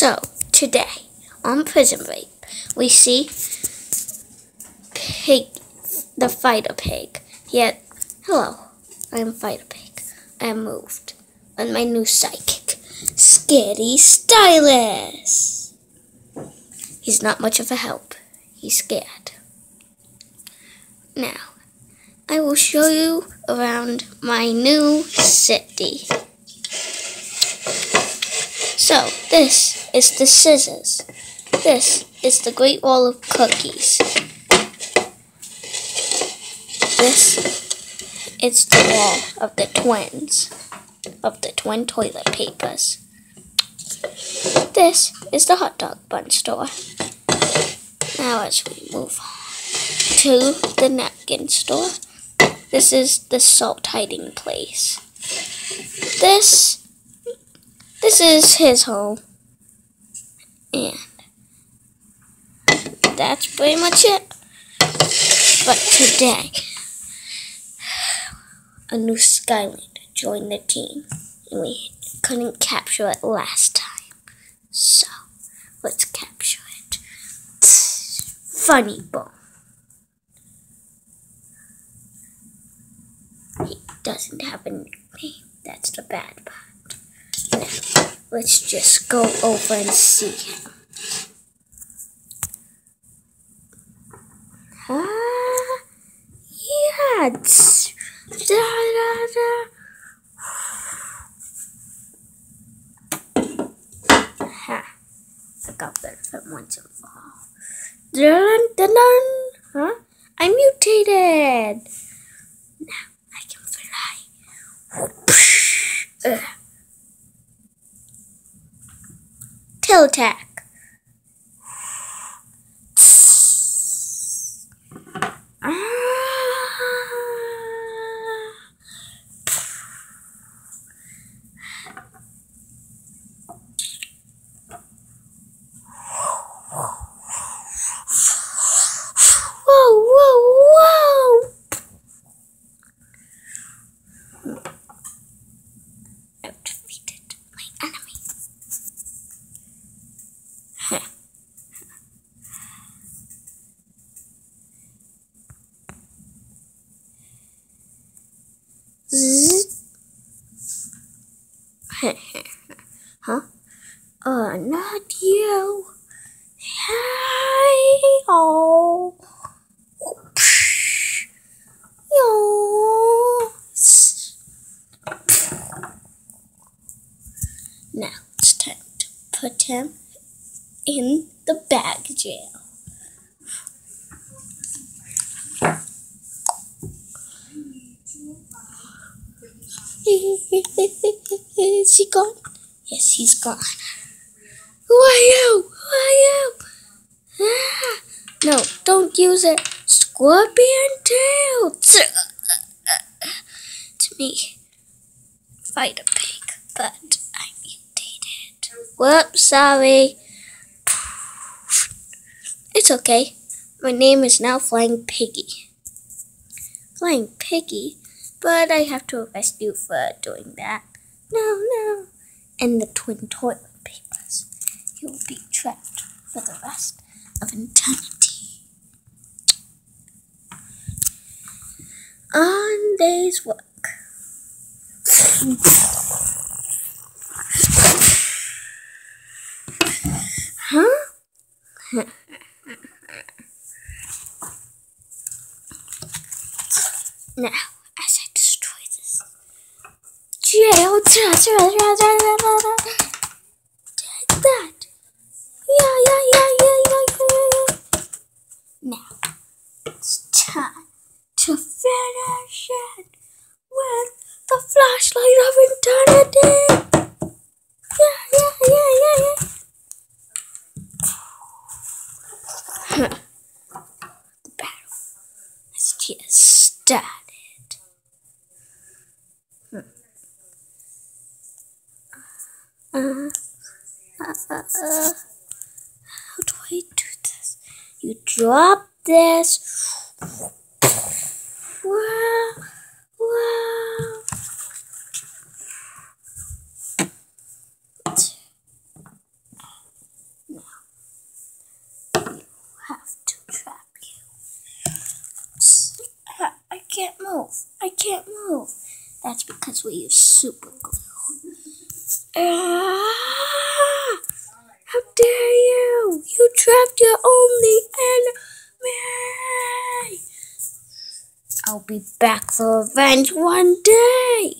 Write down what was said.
So, today on Prison Break, we see Pig, the fighter pig. Yet, hello, I'm fighter pig. I moved on my new psychic, Scaredy Stylus. He's not much of a help. He's scared. Now, I will show you around my new city. So, this is the scissors. This is the Great Wall of Cookies. This is the wall of the twins, of the twin toilet papers. This is the hot dog bun store. Now, as we move on to the napkin store, this is the salt hiding place. This, this is his home, and that's pretty much it. But today, a new Skylander joined the team, and we couldn't capture it last time. So, let's capture it. Funny Bone. He doesn't have a nickname. That's the bad part. Now, let's just go over and see. Ah, tss, Da, da, da. Ha. I got better from once and for all. Dun, dun, dun. Huh? I mutated. Now I can fly. Ugh. Tail huh? Uh, not you. Hi, oh. Now it's time to put him in the bag jail. Is he gone? Yes, he's gone. Who are you? Who are you? Ah, no, don't use it. Scorpion tail. To me, fight a pig, but I mutated. Whoops, sorry. It's okay. My name is now Flying Piggy. Flying Piggy? But I have to arrest you for doing that. No, no. And the twin toilet papers. You will be trapped for the rest of eternity. On day's work. huh? now, as I destroy this jail, take that. Yeah, yeah, yeah, yeah, yeah, yeah, yeah. Now, it's time to finish it with the flashlight of eternity. Yeah, yeah, yeah, yeah, yeah. the battle has just started. Uh, uh, uh. How do I do this? You drop this. Wow. Wow. Now, you have to trap you. Uh, I can't move. I can't move. That's because we use super glue. Ah! How dare you! You trapped your only enemy! I'll be back for revenge one day!